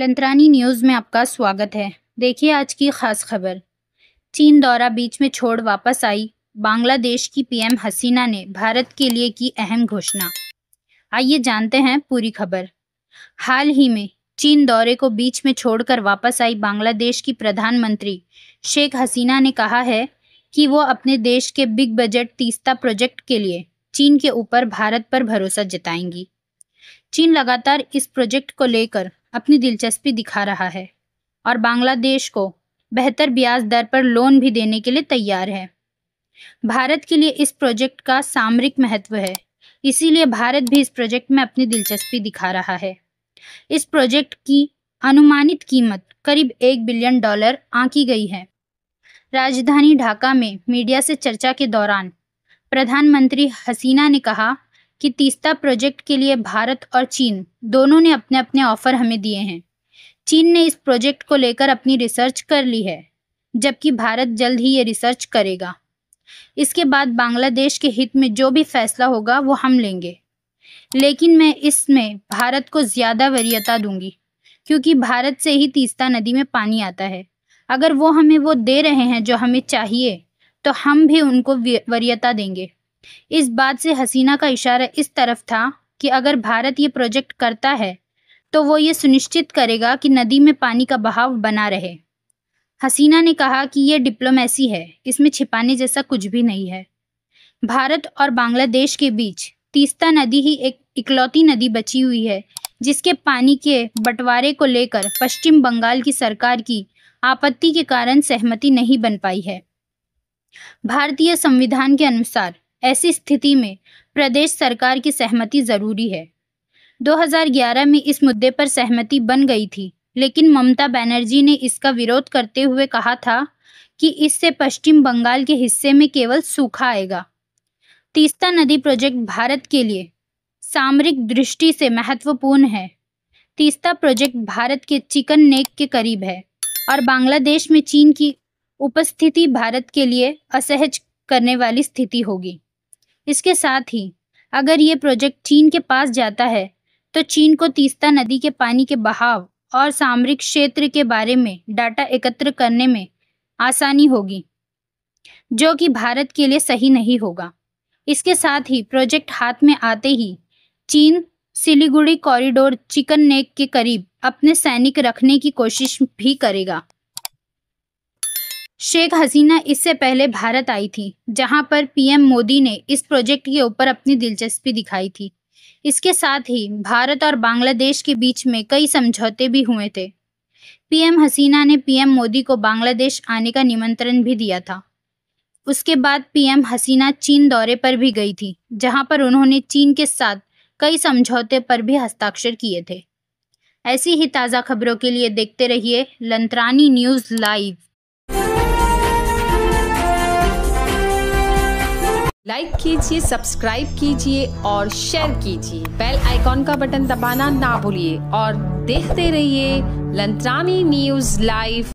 लंतरानी news में आपका स्वागत है। देखिए आज की खास खबर। चीन दौरा बीच में छोड़ वापस आई। बांग्लादेश की पीएम हसीना ने भारत के लिए की अहम घोषणा। आइए जानते हैं पूरी खबर। हाल ही में चीन दौरे को बीच में छोड़कर वापस आई बांग्लादेश की प्रधानमंत्री शेख हसीना ने कहा है कि वो अपने देश के बिग बजट तीस्ता प्रोजेक्ट के लिए चीन के ऊपर भारत पर भरोसा जताएँगी। चीन लगातार इस प्रोजेक्ट को लेकर अपनी दिलचस्पी दिखा रहा है और बांग्लादेश को बेहतर ब्याज दर पर लोन भी देने के लिए तैयार है। भारत के लिए इस प्रोजेक्ट का सामरिक महत्व है, इसीलिए भारत भी इस प्रोजेक्ट में अपनी दिलचस्पी दिखा रहा है। इस प्रोजेक्ट की अनुमानित कीमत करीब एक बिलियन डॉलर आंकी गई है। राजधानी ढाका में मीडिया से चर्चा के दौरान प्रधानमंत्री हसीना ने कहा कि तीस्ता प्रोजेक्ट के लिए भारत और चीन दोनों ने अपने अपने ऑफ़र हमें दिए हैं। चीन ने इस प्रोजेक्ट को लेकर अपनी रिसर्च कर ली है, जबकि भारत जल्द ही ये रिसर्च करेगा। इसके बाद बांग्लादेश के हित में जो भी फैसला होगा, वो हम लेंगे। लेकिन मैं इसमें भारत को ज़्यादा वरीयता दूँगी, क्योंकि भारत से ही तीस्ता नदी में पानी आता है। अगर वो हमें वो दे रहे हैं जो हमें चाहिए तो हम भी उनको वरीयता देंगे। इस बात से हसीना का इशारा इस तरफ़ था कि अगर भारत ये प्रोजेक्ट करता है तो वो ये सुनिश्चित करेगा कि नदी में पानी का बहाव बना रहे। हसीना ने कहा कि यह डिप्लोमेसी है, इसमें छिपाने जैसा कुछ भी नहीं है। भारत और बांग्लादेश के बीच तीस्ता नदी ही एक इकलौती नदी बची हुई है, जिसके पानी के बंटवारे को लेकर पश्चिम बंगाल की सरकार की आपत्ति के कारण सहमति नहीं बन पाई है। भारतीय संविधान के अनुसार ऐसी स्थिति में प्रदेश सरकार की सहमति ज़रूरी है। 2011 में इस मुद्दे पर सहमति बन गई थी, लेकिन ममता बनर्जी ने इसका विरोध करते हुए कहा था कि इससे पश्चिम बंगाल के हिस्से में केवल सूखा आएगा। तीस्ता नदी प्रोजेक्ट भारत के लिए सामरिक दृष्टि से महत्वपूर्ण है। तीस्ता प्रोजेक्ट भारत के चिकन नेक के करीब है और बांग्लादेश में चीन की उपस्थिति भारत के लिए असहज करने वाली स्थिति होगी। इसके साथ ही, अगर ये प्रोजेक्ट चीन के पास जाता है तो चीन को तीस्ता नदी के पानी के बहाव और सामरिक क्षेत्र के बारे में डाटा एकत्र करने में आसानी होगी, जो कि भारत के लिए सही नहीं होगा। इसके साथ ही, प्रोजेक्ट हाथ में आते ही, चीन सिलीगुड़ी कॉरिडोर चिकन नेक के करीब अपने सैनिक रखने की कोशिश भी करेगा। शेख हसीना इससे पहले भारत आई थी, जहाँ पर पीएम मोदी ने इस प्रोजेक्ट के ऊपर अपनी दिलचस्पी दिखाई थी। इसके साथ ही भारत और बांग्लादेश के बीच में कई समझौते भी हुए थे। पीएम हसीना ने पीएम मोदी को बांग्लादेश आने का निमंत्रण भी दिया था। उसके बाद पीएम हसीना चीन दौरे पर भी गई थी, जहाँ पर उन्होंने चीन के साथ कई समझौते पर भी हस्ताक्षर किए थे। ऐसी ही ताज़ा खबरों के लिए देखते रहिए लंतरानी न्यूज़ लाइव। लाइक कीजिए सब्सक्राइब कीजिए और शेयर कीजिए। बेल आइकॉन का बटन दबाना ना भूलिए और देखते रहिए लंत्रानी न्यूज़ लाइव